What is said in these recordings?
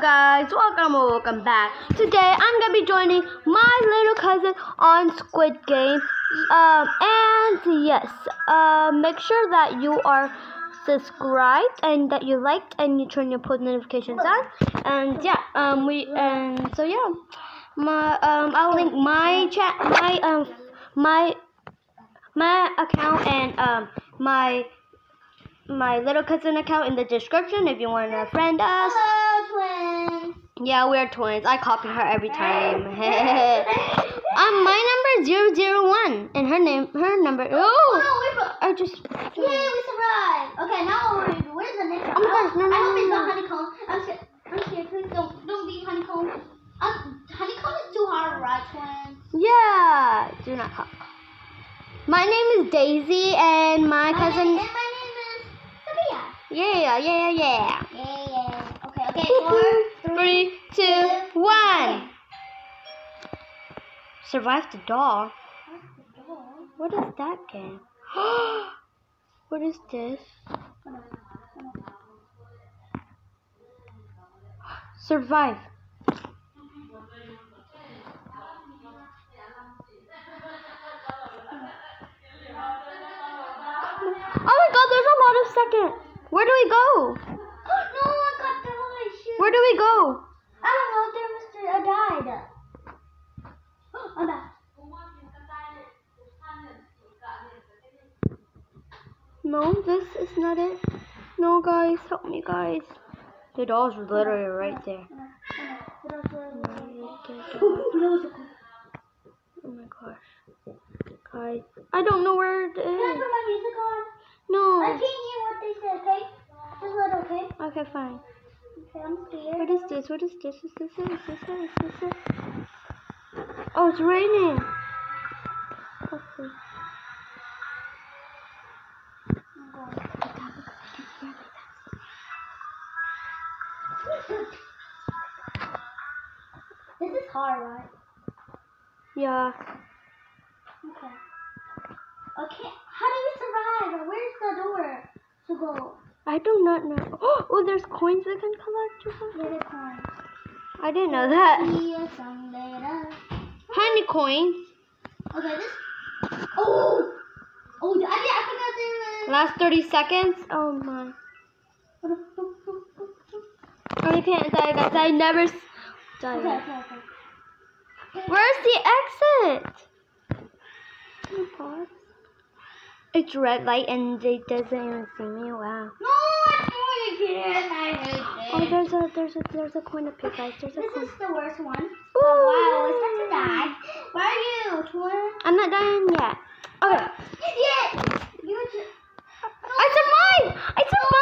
guys, welcome or welcome back. Today I'm gonna be joining my little cousin on Squid Game. Um, and yes, uh, make sure that you are subscribed and that you liked and you turn your post notifications on. And yeah, um, we and so yeah, my um, I'll link my chat, my um, my my account and um, my my little cousin account in the description if you want to friend us. Yeah, we're twins. I copy her every time. um, my number is zero zero one, and her name, her number. Oh, no, I just. Yay, we survived. Okay, now we're, where's the next one? Oh my gosh, no, I no, hope no, it's no. not honeycomb. I'm scared. I'm scared. Please don't, don't be honeycomb. Um, honeycomb is too hard, right, twins? Yeah, do not copy. My name is Daisy, and my My cousin. name, and my name is Sofia. Yeah, yeah, yeah, yeah. Yeah, yeah. Okay, okay. Three, two, one. Survive the dog. What is that game? what is this? Survive. Oh my god, there's a lot of second. Where do we go? no, I got the holy shoot. Where do we go? I don't know. There, Mr. I died. I'm back. No, this is not it. No, guys, help me, guys. The doll's literally right there. Oh my gosh. Guys, I don't know where it Can I put my music on? I No. can't hear what they said, okay? Just let it, okay? Okay, fine. Okay, I'm scared. What is this? What is this? Is this it? Is this it? Is this it? Oh, it's raining. Okay. This is hard, right? Yeah. Okay. Okay, how do we survive? Where's the door to go? I do not know. Oh, there's coins we can collect. or something? Get a coin. I didn't know that. Honey coins. Okay, this. Oh! Oh, I, I forgot there Last 30 seconds. Oh my. I can't die, guys. I never s- die. Okay, okay, okay. Where's the exit? You pause? It's red light and it doesn't even see me. Wow. No, I know you can't. I hate Oh, there's a there's a there's a coin up here, guys. There's a This coin. is the worst one. Ooh. Oh, wow, it's about to die. Where are you, twin? I'm not dying yet. Okay. Yeah! You just. I survived! I survived! Oh,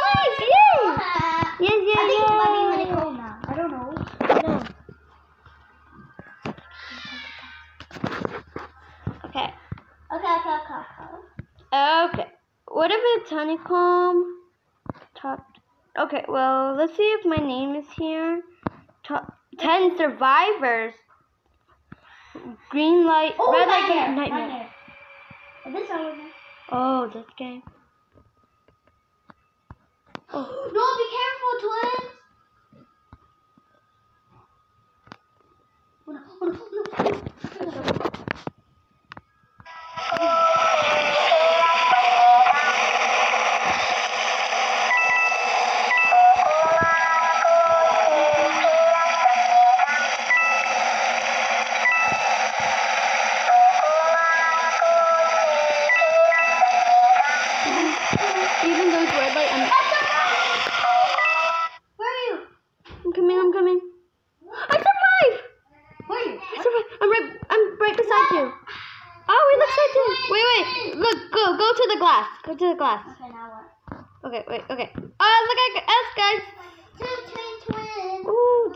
honeycomb? Top. Okay, well, let's see if my name is here. Top. Ten survivors. Green light. Oh, red light. nightmare. Nightmare. Nightmare. Oh, this game. Oh. No, be careful, twins. Oh, no, oh, no, oh, no. Glass. Go to the glass. Okay, now what? Okay, wait, okay. Oh, look at us, guys. Two twin twins. Ooh.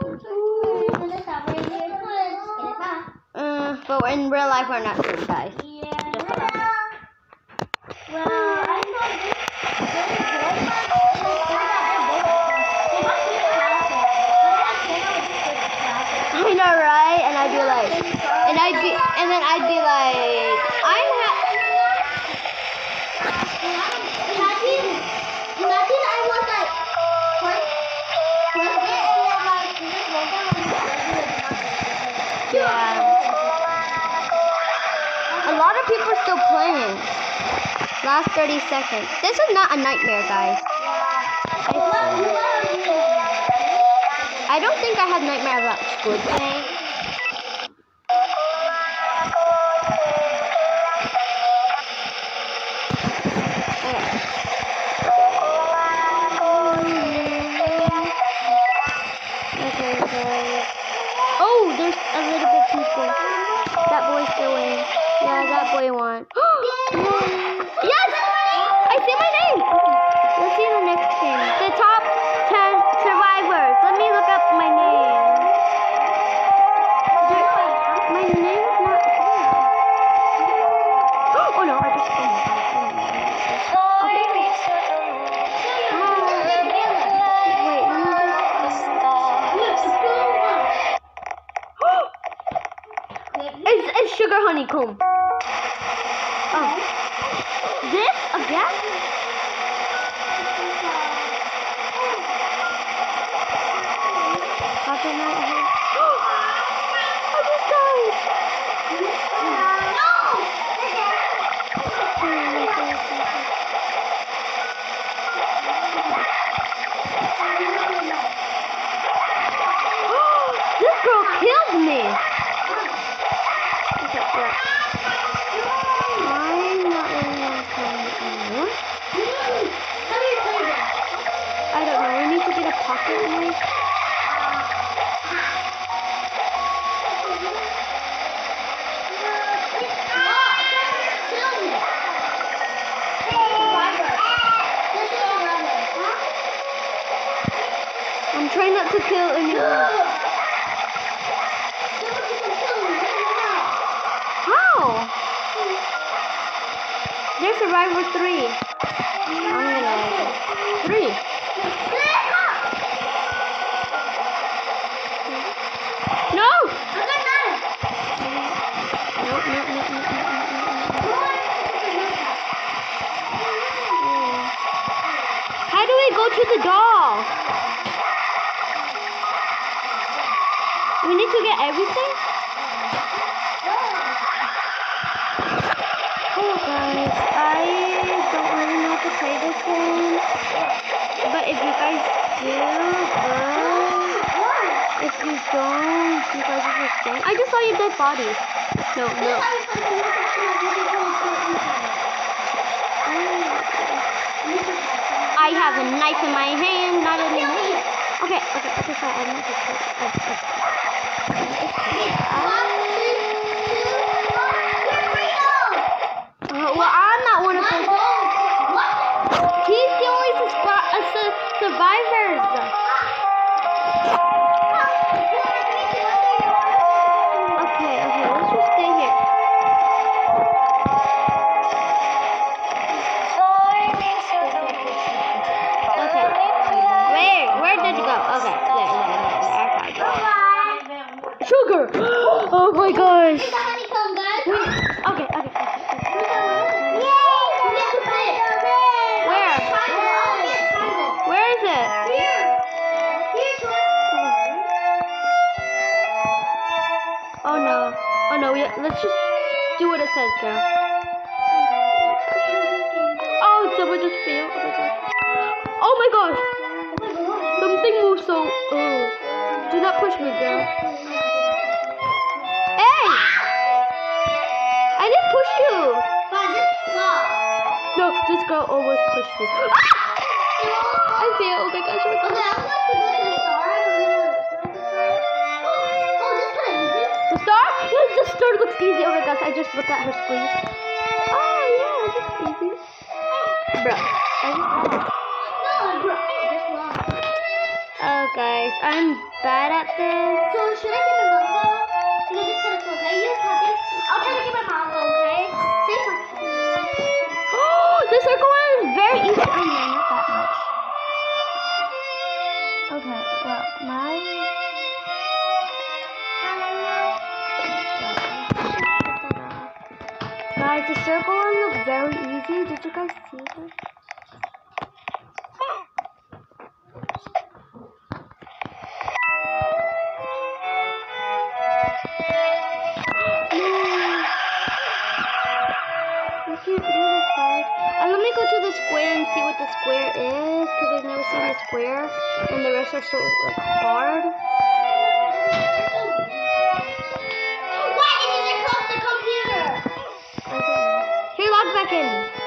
Twins in the summer, here, twins. Get it back. Uh, but in real life, we're not twins, guys. Still playing. Last 30 seconds. This is not a nightmare, guys. I, don't think I have nightmare about Squid Game. Pocket knife. I'm trying not to kill anyone. Oh! How? There's survivor three. I'm gonna three. No! No, no, no, no, no, no, no, no. How do we go to the doll? We need to get everything? Hello guys, I don't really know how to play this game. But if you guys do, good. If you don't, you guys are just. I just saw your dead body. No, no. I have a knife in my hand, not anymore. Okay, okay, okay, sorry, I'm not just okay, uh, Well, I'm not one of those. He's the only suspi- uh, su- survivors. Girl. Oh, someone just fell. Oh my gosh! Oh my gosh! Something moves so. Oh. Do not push me, girl. Hey! I didn't push you! No, this girl almost pushed me. Ah! I feel. Oh my gosh! Oh my gosh. Yeah, the looks easy. Oh my gosh, I just looked at her screen. Oh yeah, it looks easy. Bro. I just- Oh guys, I'm bad at this. So should I give my mom You know, just put it okay. You have this. I'll try to my mom okay. Say. Oh, the circle one is very easy. I know, not that much. Okay, well, my. Guys, the circle one looked very easy. Did you guys see that? And uh, let me go to the square and see what the square is, because I've never seen a square, and the rest are so like, hard.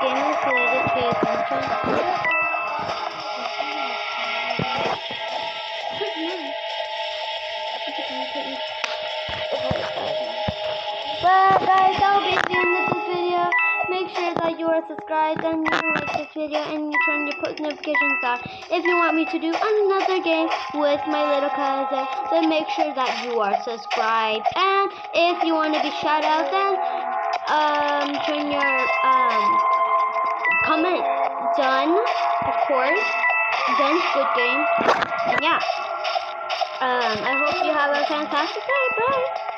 game is didn't pay attention. Well, guys, will be of this video. Make sure that you are subscribed and you like this video and you turn your post notifications on. If you want me to do another game with my little cousin, then make sure that you are subscribed. And if you want to be shout out, then um, turn your um, comment done, of course. Done, good game. And yeah. Um, I hope you have a fantastic day. Bye.